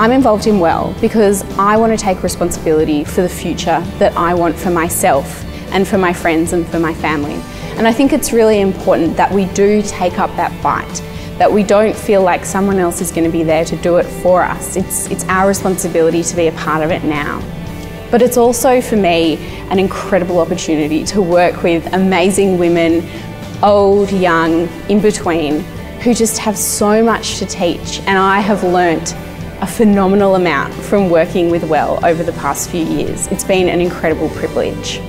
I'm involved in WEL because I want to take responsibility for the future that I want for myself and for my friends and for my family. And I think it's really important that we do take up that fight, that we don't feel like someone else is going to be there to do it for us. It's, it's our responsibility to be a part of it now. But it's also for me an incredible opportunity to work with amazing women, old, young, in between, who just have so much to teach. And I have learnt a phenomenal amount from working with WEL over the past few years. It's been an incredible privilege.